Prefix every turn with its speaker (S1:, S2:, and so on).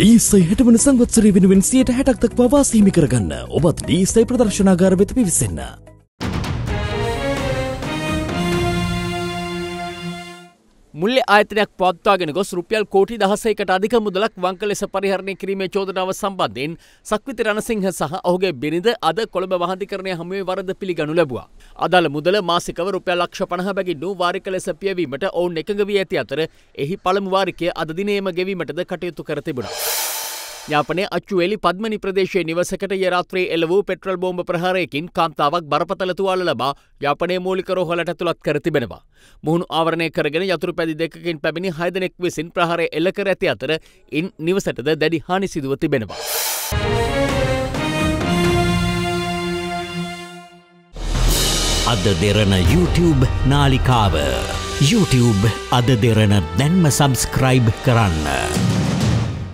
S1: ඩීසයි හැටවන සංවත්සරය වෙනුවෙන් සියට හැටක් දක්වා වාසීමි කරගන්න ඔබත් ඩීසයි ප්‍රදර්ශනාගාර වෙත පිවිසන්න.
S2: මුල්ලේ ආයතනයක් පවත්වාගෙන ගොස් රුපියල් කෝටි දහසයකට අධික මුදලක් වංක ලෙස පරිහරණය කිරීමේ චෝදනාව සම්බන්ධයෙන් සක්විති රණසිංහ සහ ඔහුගේ බිරිඳ අද කොළඹ වහන්දිකරණය හමුවේ වරද පිළිගනු ලැබුවා. අදාළ මුදල මාසිකව රුපියල් ලක්ෂ 50 බැගින් වාරික ලෙස පියවීමට ඔවුන් එකඟ වී ඇති අතර එහි පළමු වාරිකය අද දිනේම ගෙවීමටද කටයුතු කර තිබුණා. යාපනය අච්චුවෙලි පද්මනි ප්‍රදේශයේ නිවසකට යරාත්‍රයේ එල්ල වූ පෙට්‍රල් බෝම්බ ප්‍රහාරයකින් කාන්තාවක් බරපතල තුවාල ලබා යාපනයේ මූලික රෝහලට ඇතුළත් කර තිබෙනවා. මුහුණු ආවරණය කරගෙන යතුරු පැදි දෙකකින් පැමිණි හය දෙනෙක් විසින් ප්‍රහාරය එල්ල කර ඇති අතර ඉන් නිවසටද දැඩි හානි සිදුව තිබෙනවා.
S3: අද දෙරන YouTube නාලිකාව YouTube අද දෙරන දැන්ම සබස්ක්‍රයිබ් කරන්න.